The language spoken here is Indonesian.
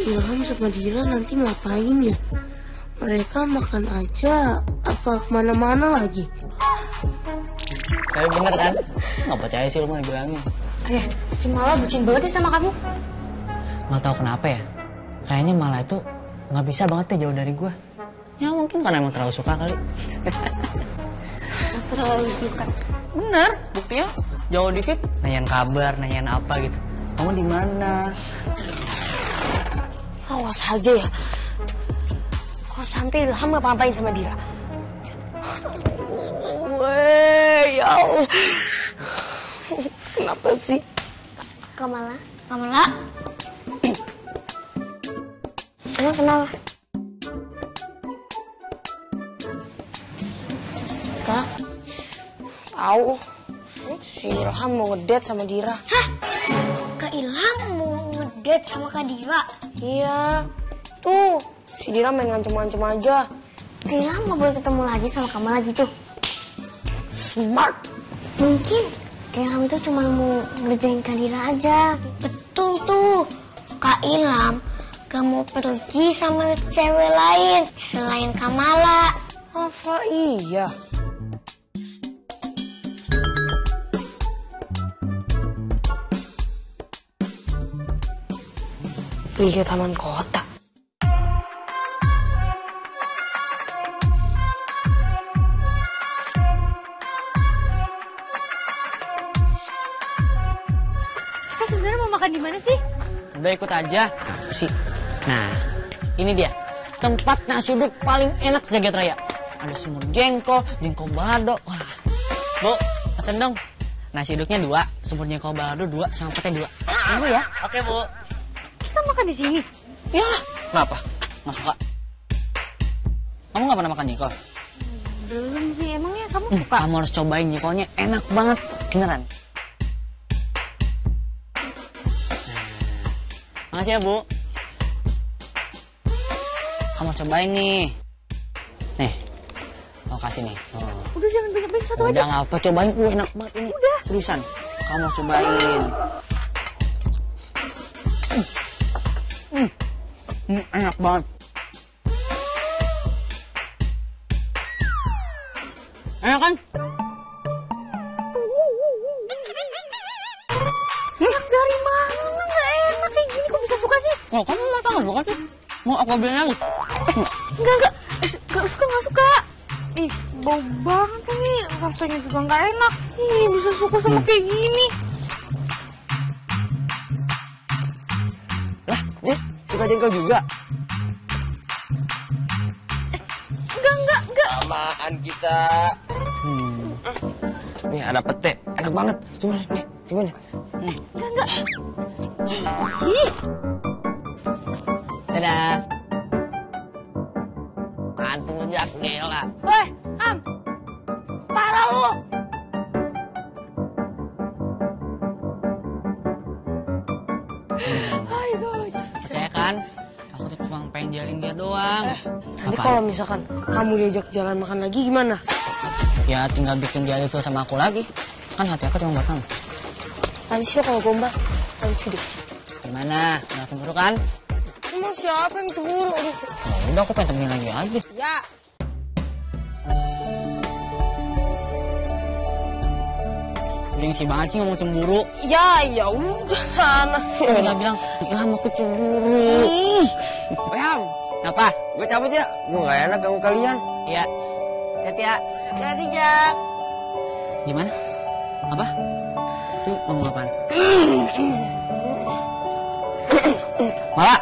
Ilham sama Dira nanti ngapain ya? Mereka makan aja apa ke mana-mana lagi? Tapi bener kan? Nggak percaya sih lu mau dibilangin. Eh, si Mala bucin banget ya sama kamu. Nggak tahu kenapa ya. Kayaknya malah itu nggak bisa banget ya jauh dari gua. Ya mungkin karena emang terlalu suka kali. Terlalu suka. Bener, buktinya jauh dikit nanyain kabar, nanyain apa gitu. Kamu di mana? Awas aja ya. Kalau sampai Ilham ngapa-ngapain sama Dira. Weh, ya Allah. Kenapa sih? Kamala, Kamala. Emang kenapa? Kak, tahu si Ilham mau ngedate sama Dira. Hah? Kak Ilham ngedate sama Kak Dira? Iya, tuh si Dira main ngancem-ngancem aja. Ilham nggak boleh ketemu lagi sama Kamala gitu. Smart. Mungkin Kak Ilham itu cuma mau ngerjain Kak Dira aja. Betul tuh. Kak Ilham gak mau pergi sama cewek lain selain Kamala. Apa iya? Pergi ke taman kota. Kak sebenarnya mau makan di mana sih? Udah ikut aja. Apa sih? Nah, ini dia. Tempat nasi uduk paling enak jagat raya. Ada semur jengkol, jengkol balado. Wah. Bu, pesen dong. Nasi uduknya dua, semur jengkol balado dua, sama pete dua. Tunggu ya. Oke, Bu. Kita makan di sini. Ya. Kenapa? Nggak suka? Kamu nggak pernah makan jengkol? Belum sih, emangnya kamu Hmm, kamu harus cobain jengkolnya, enak banget. Beneran. Makasih ya, Bu. Kamu cobain nih. Nih, mau kasih nih. Oh. Udah jangan banyak-banyak satu aja. Udah nggak apa, cobain. Uh, enak banget ini. Udah. Seriusan, kamu harus cobain. Hmm, enak banget. Enak kan? Enak dari mana? Nggak enak kayak gini kok bisa suka sih? Oh, kamu mau tahu bukan sih? Mau aku ambilin lagi? Enggak, enggak. Enggak suka, enggak suka. Ih, bau banget ini. Rasanya juga enggak enak. Ih, bisa suka sama kayak gini. Suka jengkol juga. Enggak, enggak, enggak. Samaan kita. Hmm. Nih ada pete, enak banget. Coba nih, gimana? Enggak, enggak. Ih, Dadah. Antum jak gela. weh, Am. Parah lu. Kan? Aku tuh cuma pengen jalin dia doang. Nanti Apa? kalau misalkan kamu diajak jalan makan lagi gimana? Ya tinggal bikin dia itu sama aku lagi. Kan hati aku cuma buat kamu. Nanti sih kalau gombal, lucu deh. Gimana? Udah cemburu kan? Emang siapa yang cemburu? Aduh. Ya udah aku pengen temenin lagi aja. Ya, Gengsi banget sih ngomong cemburu. ya, ya udah sana. Bila bilang, Ilham aku cemburu. Weham, Kenapa? gue cabut ya. Gue gak enak ganggu kalian. Iya. Hati ya. Jadi Jak. Gimana? Apa? Itu ngomong apaan? Malah,